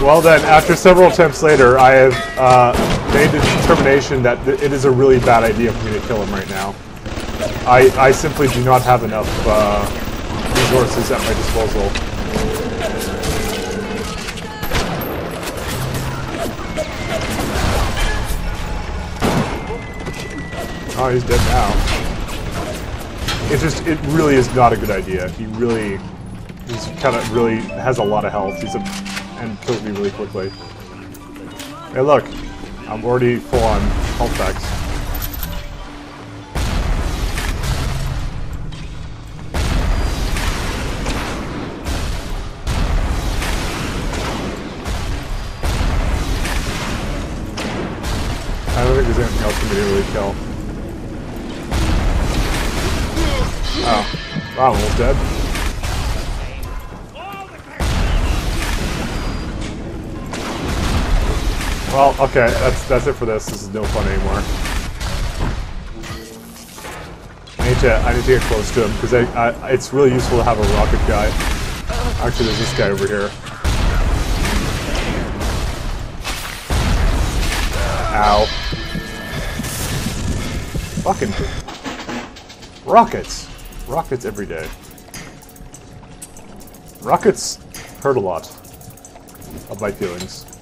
Well then, after several attempts later, I have uh, made the determination that th it is a really bad idea for me to kill him right now. I, I simply do not have enough uh, resources at my disposal. Oh, he's dead now. It just, it really is not a good idea. He really, he's kind of really has a lot of health. He's a, and killed me really quickly. Hey, look, I'm already full on health packs. I don't think there's anything else for me to really kill. Oh. Wow, almost dead. Well, okay, that's that's it for this. This is no fun anymore. I need to I need to get close to him because I, I it's really useful to have a rocket guy. Actually, there's this guy over here. Ow. Fucking rockets. Rockets every day. Rockets hurt a lot of my feelings.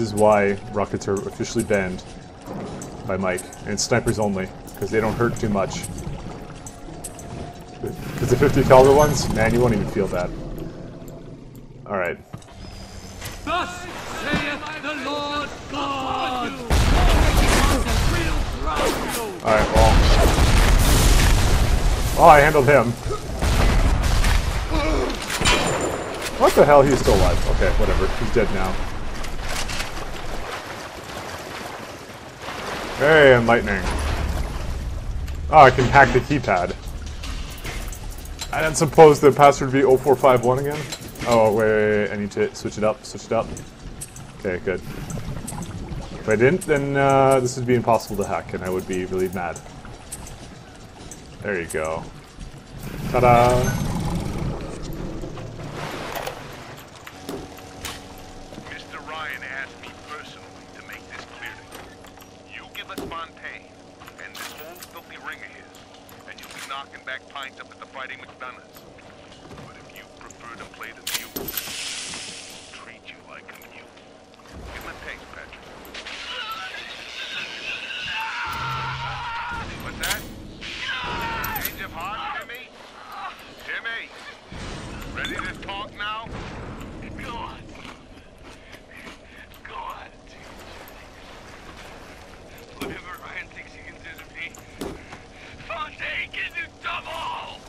This is why rockets are officially banned by Mike, and snipers only, because they don't hurt too much. Because the 50 caliber ones, man, you won't even feel that. Alright. Thus saith the Lord God! Alright, well. Oh, I handled him. What the hell? He's still alive. Okay, whatever. He's dead now. Hey, and lightning. Oh, I can hack the keypad. I didn't suppose the password would be 0451 again? Oh, wait, wait, wait, I need to switch it up, switch it up. Okay, good. If I didn't, then uh, this would be impossible to hack, and I would be really mad. There you go. Ta-da! Mr. Ryan asked me personally to make this clear to you. You give us Fontaine and this whole filthy ring of his, and you'll be knocking back pints up at the Fighting McDonagh's. But if you prefer to play the mute, treat you like a mute. Give him a taste, Patrick. What's that? Change of heart, Jimmy? Jimmy! Ready to talk now? Go on. Go on. Whatever Ryan thinks he can do to me, Fontaine can do double!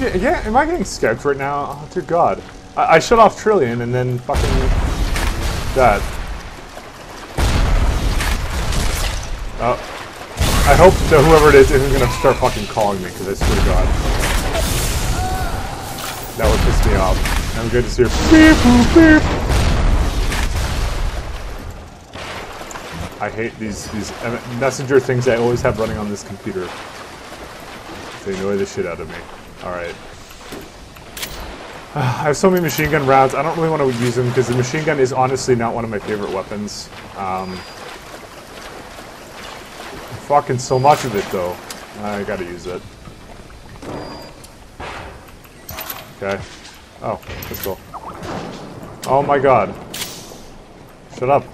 I, yeah, am I getting scouts right now? Oh, dear God. I, I shut off Trillian and then fucking... that. Oh. I hope that whoever it is isn't gonna start fucking calling me, because I swear to God. That would piss me off. I'm good to see her beep beep. I hate these these messenger things I always have running on this computer. They annoy the shit out of me. Alright. I have so many machine gun rounds. I don't really want to use them because the machine gun is honestly not one of my favorite weapons. Um, fucking so much of it though. I gotta use it. Okay. Oh, pistol. Oh my god. Shut up.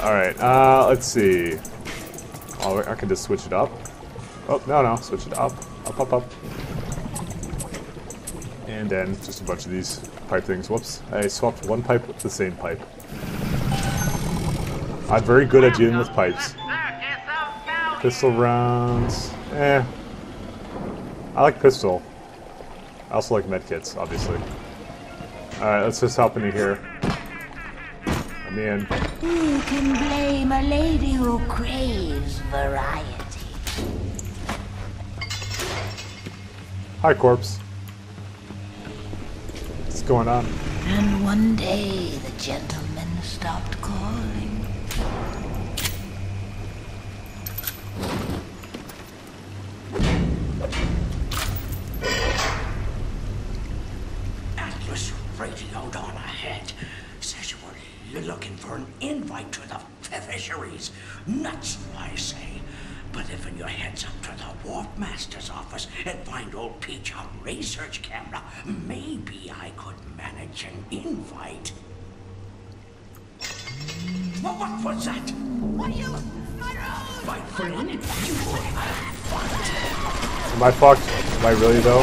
Alright, uh, let's see. Oh, I can just switch it up. Oh, no, no, switch it up. Up, up, up. And then just a bunch of these pipe things. Whoops, I swapped one pipe with the same pipe. I'm very good at dealing with pipes. Pistol rounds, eh. I like pistol. I also like medkits, obviously. Alright, let's just hop into here. I mean, Who can blame a lady who craves variety? Hi, corpse. What's going on? And one day the gentleman manage an invite. Well, what was that? What are you? My friend, you will have fun. Am I fucked? Am I really though?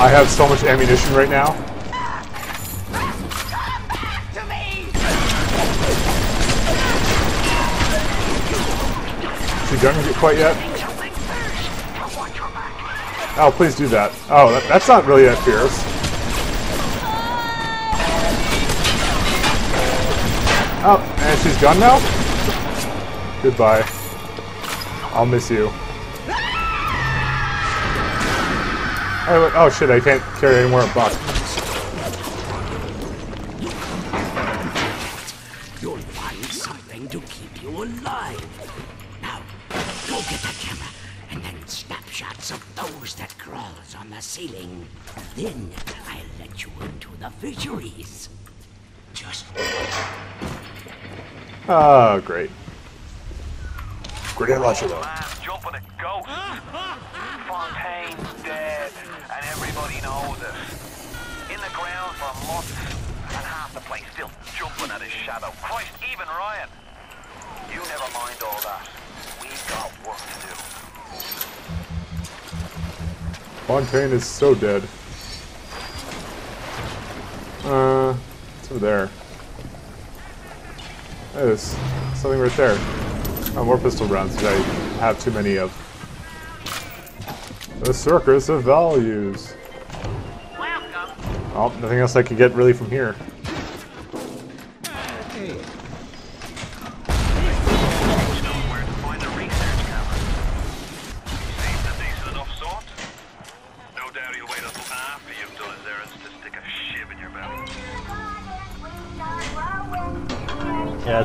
I have so much ammunition right now. To me! She done get quite yet? Something first. I'll watch your back. Oh, please do that. Oh, that, that's not really that fierce. Oh, and she's gone now? Goodbye. I'll miss you. Oh, oh shit, I can't carry any more buck. Oh, great. Grenade launcher though. Jumping a ghost. Fontaine's dead, and everybody knows it. In the ground for months, and half the place still jumping at his shadow. Christ, even Ryan. You never mind all that. We got work to do. Fontaine is so dead. Uh, it's over there. There's something right there. Oh, more pistol rounds that I have too many of. The circus of values. Welcome. Oh, nothing else I could get really from here.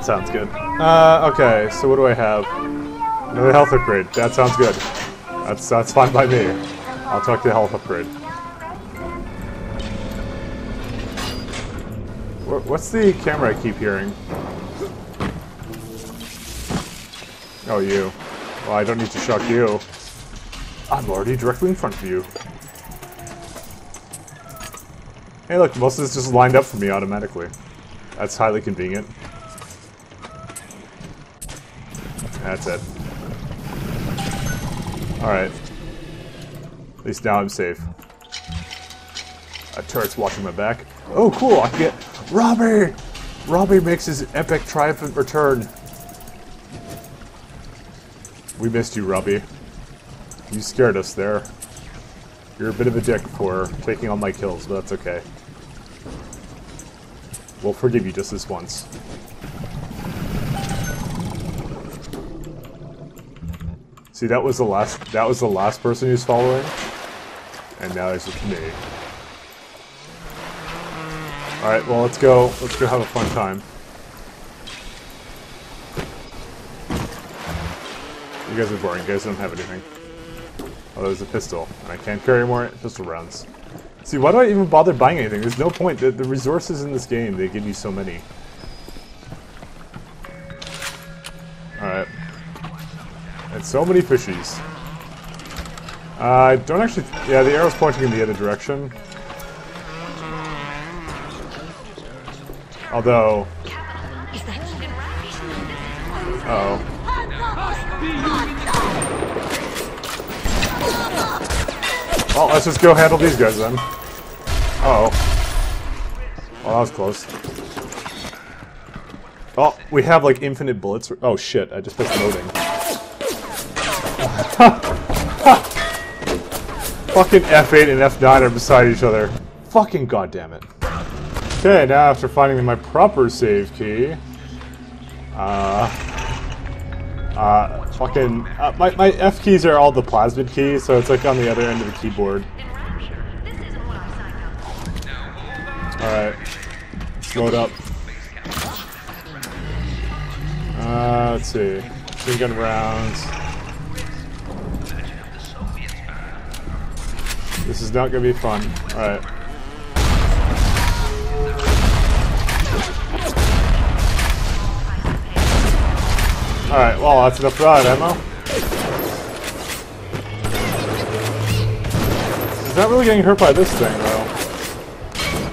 Sounds good. Uh, okay, so what do I have? Another health upgrade. That sounds good. That's that's fine by me. I'll talk to the health upgrade. What's the camera I keep hearing? Oh, you. Well, I don't need to shock you. I'm already directly in front of you. Hey, look, most of this just lined up for me automatically. That's highly convenient. That's it. Alright. At least now I'm safe. A turret's watching my back. Oh, cool! I can get Robbie! Robbie makes his epic triumphant return. We missed you, Robbie. You scared us there. You're a bit of a dick for taking all my kills, but that's okay. We'll forgive you just this once. See, that was the last. That was the last person was following, and now he's with me. All right, well, let's go. Let's go have a fun time. You guys are boring. You guys don't have anything. Oh, there's a pistol, and I can't carry more pistol rounds. See, why do I even bother buying anything? There's no point. The, the resources in this game, they give you so many. So many fishies. Uh, I don't actually... Yeah, the arrow's pointing in the other direction. Although... Uh oh. Well, let's just go handle these guys then. Uh oh. Well, that was close. Oh, we have like infinite bullets. Oh shit, I just pressed loading. Fucking F8 and F9 are beside each other. Fucking goddamn it. Okay, now after finding my proper save key, uh, uh, fucking, uh, my, my F keys are all the plasmid keys, so it's like on the other end of the keyboard. Alright. Load up. Uh, let's see. Machine gun rounds. This is not gonna be fun. Alright. Alright, well, that's enough that ammo. He's not really getting hurt by this thing, though.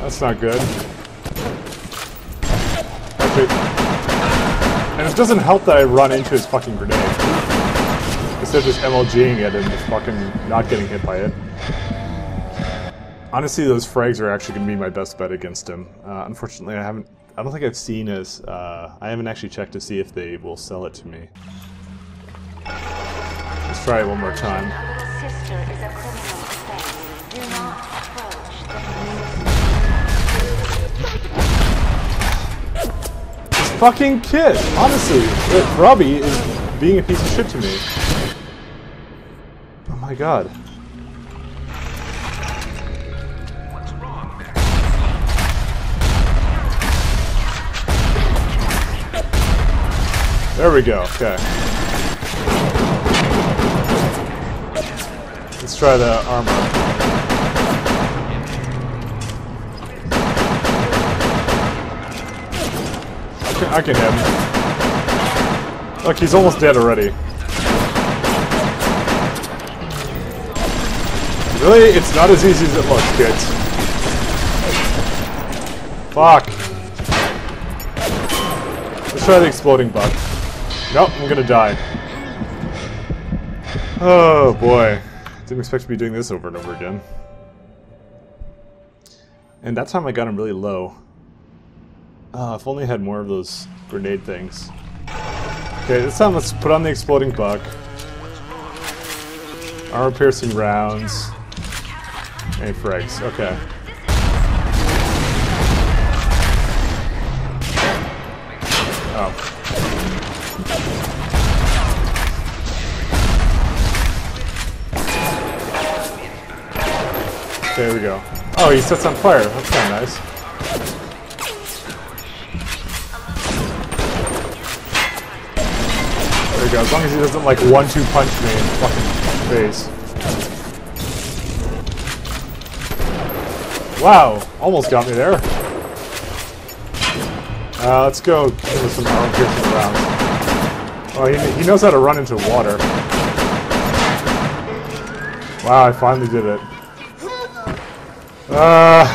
That's not good. And it doesn't help that I run into his fucking grenade. Instead of just MLGing it and just fucking not getting hit by it. Honestly, those frags are actually going to be my best bet against him. Uh, unfortunately, I haven't. I don't think I've seen his. Uh, I haven't actually checked to see if they will sell it to me. Let's try it one more time. Sister is a criminal thing. Do not approach This fucking kid, honestly, Robbie is being a piece of shit to me. Oh my god. There we go. Okay. Let's try the armor. I can, I can hit him. Look, he's almost dead already. Really? It's not as easy as it looks, kids. Fuck. Let's try the exploding buck. Nope, I'm gonna die. Oh boy. Didn't expect to be doing this over and over again. And that time I got him really low. Uh, if only I had more of those grenade things. Okay, this time let's put on the exploding buck. Armor piercing rounds. Any frags, okay. Oh, he sets on fire. That's kind of nice. There we go. As long as he doesn't like one-two punch me in the fucking face. Wow, almost got me there. Uh, let's go with some arm piercing. Oh, he, he knows how to run into water. Wow, I finally did it. Uh,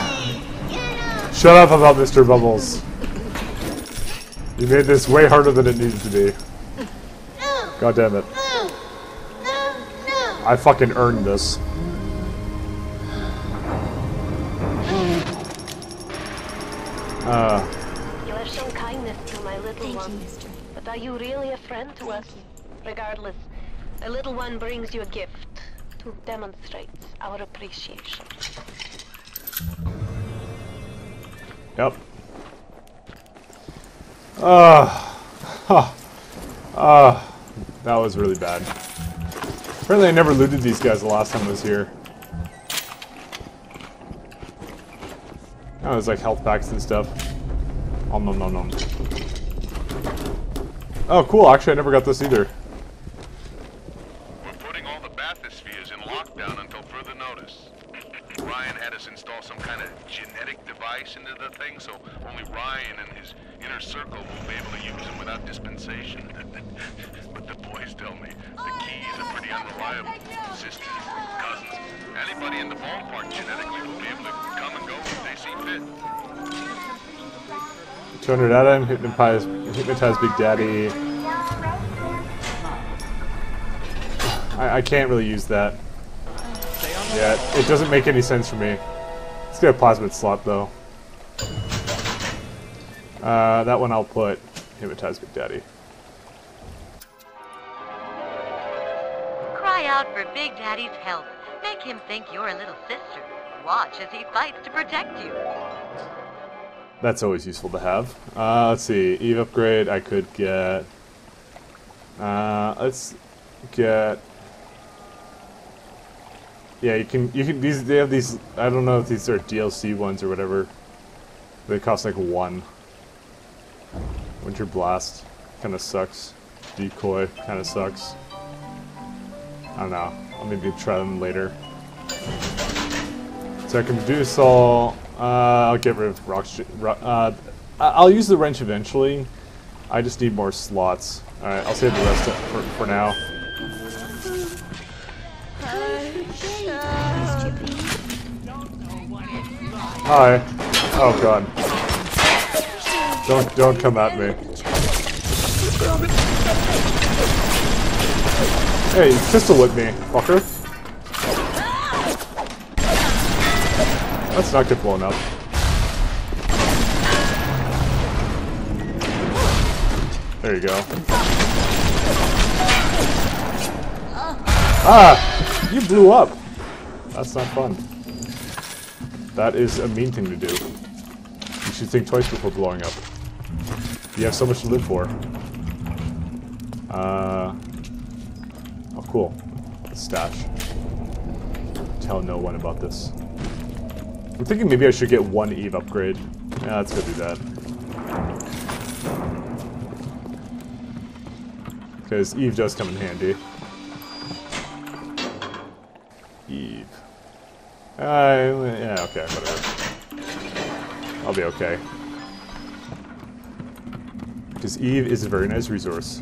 shut up about Mr. Bubbles. You made this way harder than it needed to be. God damn it. I fucking earned this. Uh, You have shown kindness to my little one. But are you really a friend to us? Regardless, a little one brings you a gift to demonstrate our appreciation. Yep. Ah, uh, ah, that was really bad. Apparently, I never looted these guys the last time I was here. Oh, there's like health packs and stuff. Om nom nom nom. Oh, cool. Actually, I never got this either. Hypnotize, hypnotize Big Daddy. I, I can't really use that. Yeah, it doesn't make any sense for me. Let's get a plasmid slot though. Uh, that one I'll put hypnotize Big Daddy. Cry out for Big Daddy's help. Make him think you're a little sister. Watch as he fights to protect you. That's always useful to have. Uh, let's see, Eve upgrade I could get. Uh, let's get. Yeah, you can. You can. These they have these. I don't know if these are DLC ones or whatever. They cost like one. Winter blast kind of sucks. Decoy kind of sucks. I don't know. I'll maybe try them later. So I can reduce all. Uh, I'll get rid of rock. Uh, I'll use the wrench eventually. I just need more slots Alright, I'll save the rest for, for now. Hi. Oh god. Don't don't come at me. Hey, pistol whip me, fucker. Let's not get blown up. There you go. Ah! You blew up! That's not fun. That is a mean thing to do. You should think twice before blowing up. You have so much to live for. Uh... Oh, cool. Stash. Tell no one about this. I'm thinking maybe I should get one Eve upgrade. Yeah, let's go do that. Because Eve does come in handy. Eve. Uh, yeah, okay, whatever. I'll be okay. Because Eve is a very nice resource.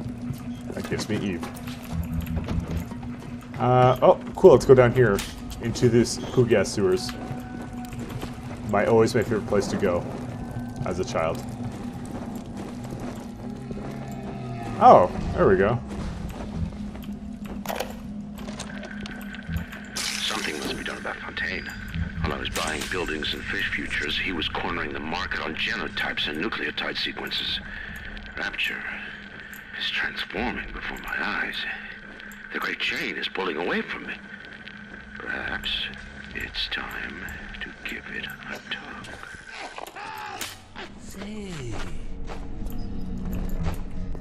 That gives me Eve. Uh, oh, cool, let's go down here into this gas sewers. My always my favorite place to go as a child. Oh, there we go. Something must be done about Fontaine. While I was buying buildings and fish futures, he was cornering the market on genotypes and nucleotide sequences. Rapture is transforming before my eyes. The great chain is pulling away from me. Perhaps it's time give it a tug.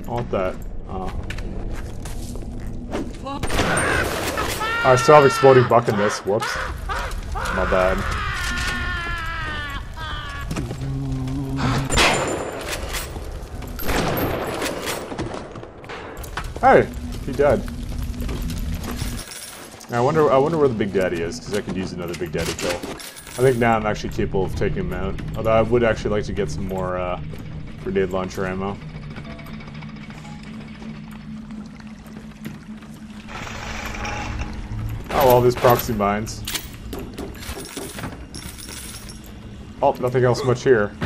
I want that. Uh. I still have exploding buck in this. Whoops. My bad. Hey, he died. I wonder. I wonder where the Big Daddy is, because I could use another Big Daddy kill. I think now I'm actually capable of taking him out. Although I would actually like to get some more uh, grenade launcher ammo. Oh, all these proxy mines. Oh, nothing else much here.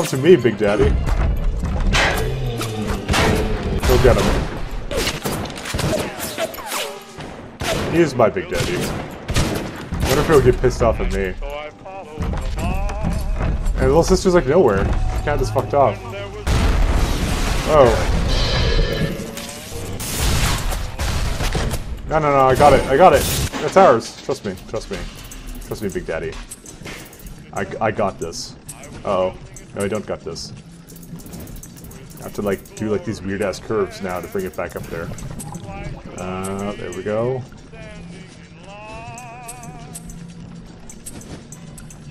Come to me, Big Daddy. Go get him. He is my Big Daddy. wonder if he'll get pissed off at me. And little sister's like nowhere. Cat is fucked off. Oh. No, no, no, I got it. I got it. That's ours. Trust me. Trust me. Trust me, Big Daddy. I, I got this. Uh oh No, I don't got this. I have to, like, do, like, these weird-ass curves now to bring it back up there. Uh, there we go.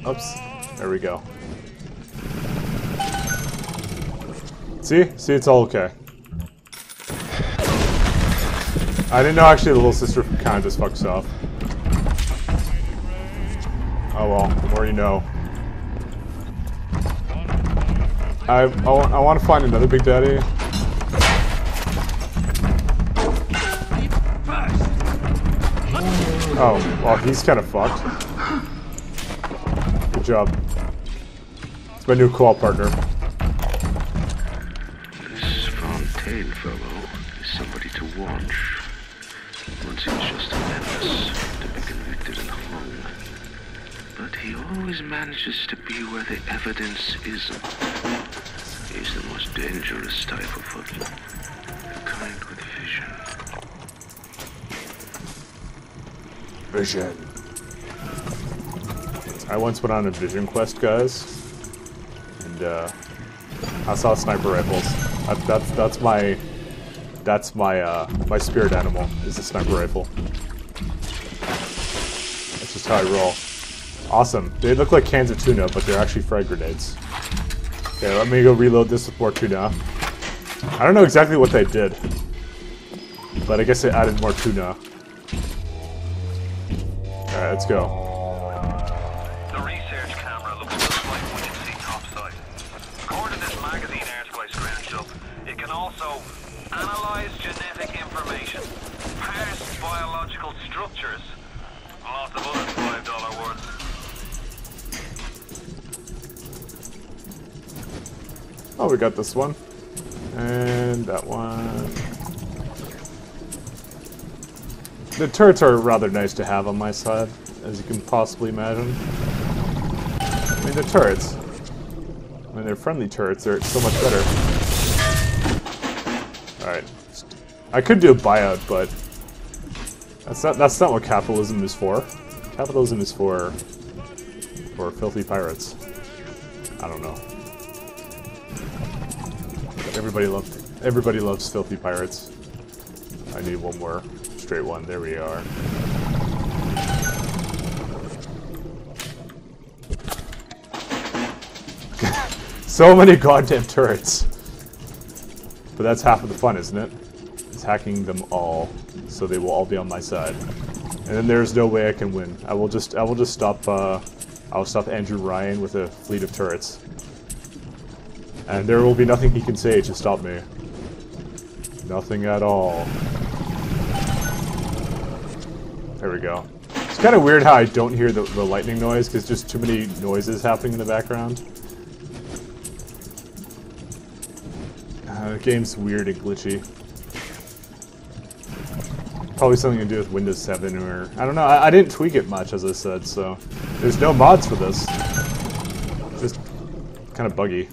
Oops. There we go. See? See, it's all okay. I didn't know actually the little sister kind of just fucks off. Oh well, the more you know. I, I, want, I want to find another Big Daddy. Oh, well, he's kind of fucked. Good job. It's my new co-op partner. This Fontaine fellow is somebody to watch. Once he was just a menace to be convicted and hung. But he always manages to be where the evidence isn't. He's the most dangerous type of hoodlum. The kind with vision. Vision. I once went on a vision quest, guys, and uh, I saw sniper rifles. That, that's that's my that's my uh, my spirit animal is a sniper rifle. That's just how I roll. Awesome. They look like cans of tuna, but they're actually frag grenades. Okay, let me go reload this with more tuna. I don't know exactly what they did. But I guess they added more tuna. Alright, let's go. Got this one. And that one. The turrets are rather nice to have on my side, as you can possibly imagine. I mean, they're turrets. When they're friendly turrets, they're so much better. Alright. I could do a buyout, but that's not that's not what capitalism is for. Capitalism is for for filthy pirates. I don't know. Everybody loves everybody loves filthy pirates. I need one more straight one. There we are. so many goddamn turrets. But that's half of the fun, isn't it? It's hacking them all, so they will all be on my side. And then there's no way I can win. I will just I will just stop uh I'll stop Andrew Ryan with a fleet of turrets. And there will be nothing he can say to stop me. Nothing at all. There we go. It's kind of weird how I don't hear the, the lightning noise, because just too many noises happening in the background. Uh, the game's weird and glitchy. Probably something to do with Windows 7 or... I don't know, I, I didn't tweak it much, as I said, so... There's no mods for this. Just kind of buggy.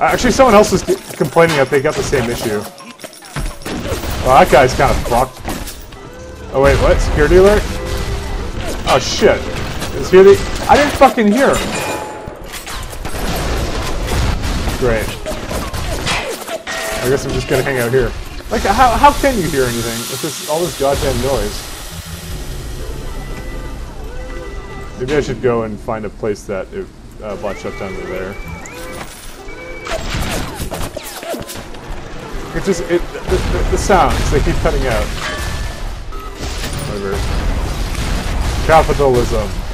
Actually, someone else is complaining that they got the same issue. Well, that guy's kind of fucked. Oh wait, what? Security alert? Oh shit. Is here the- I didn't fucking hear him. Great. I guess I'm just gonna hang out here. Like, how, how can you hear anything with this, all this goddamn noise? Maybe I should go and find a place that if uh, bot shutdowns are there. It just, it, the, the, the sounds, they keep cutting out. Whatever. Capitalism.